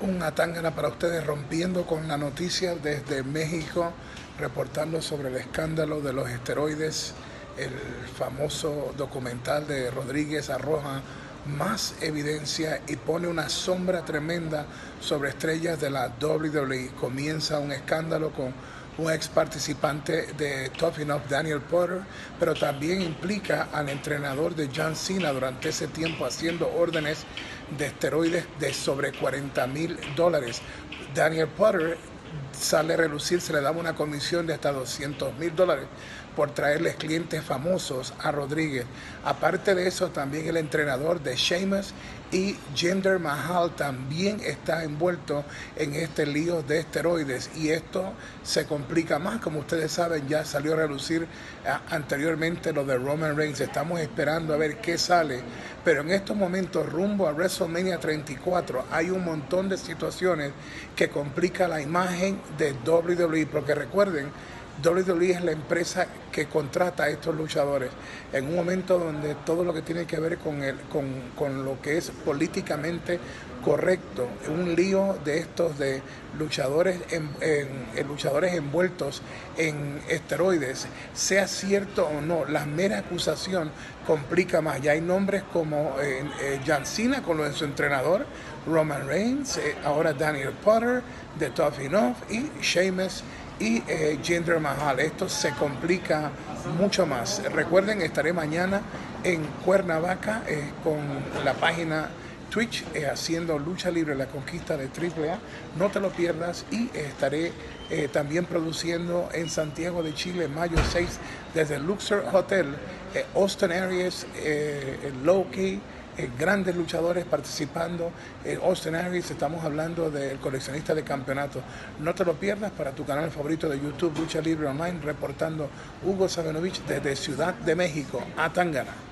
un Atángana para ustedes rompiendo con la noticia desde México, reportando sobre el escándalo de los esteroides. El famoso documental de Rodríguez arroja más evidencia y pone una sombra tremenda sobre estrellas de la WWE. Comienza un escándalo con un ex participante de Tough Enough, Daniel Potter, pero también implica al entrenador de John Cena durante ese tiempo haciendo órdenes de esteroides de sobre 40 mil dólares. Daniel Potter sale a relucir, se le daba una comisión de hasta 200 mil dólares por traerles clientes famosos a Rodríguez. Aparte de eso, también el entrenador de Sheamus y Jinder Mahal también está envuelto en este lío de esteroides. Y esto se complica más, como ustedes saben, ya salió a relucir ah, anteriormente lo de Roman Reigns, estamos esperando a ver qué sale, pero en estos momentos rumbo a WrestleMania 34 hay un montón de situaciones que complica la imagen de WWE, porque recuerden, WWE es la empresa que contrata a estos luchadores en un momento donde todo lo que tiene que ver con, el, con, lo que es políticamente correcto, un lío de estos de luchadores, en, luchadores envueltos en esteroides, sea cierto o no, la mera acusación complica más. Ya hay nombres como eh, eh Cena con lo de su entrenador, Roman Reigns, eh, ahora Daniel Potter de Tough Enough y Sheamus y eh, Jinder Mahal. Esto se complica mucho más. Recuerden, estaré mañana en Cuernavaca eh, con la página Twitch eh, haciendo lucha libre la conquista de AAA. No te lo pierdas y estaré eh, también produciendo en Santiago de Chile mayo 6 desde Luxor Hotel, Austin Aries, Loki grandes luchadores participando en Austin Aries. Estamos hablando del coleccionista de campeonato. No te lo pierdas para tu canal favorito de YouTube, Lucha Libre Online, reportando Hugo Sabinovich desde Ciudad de México, a Tangana.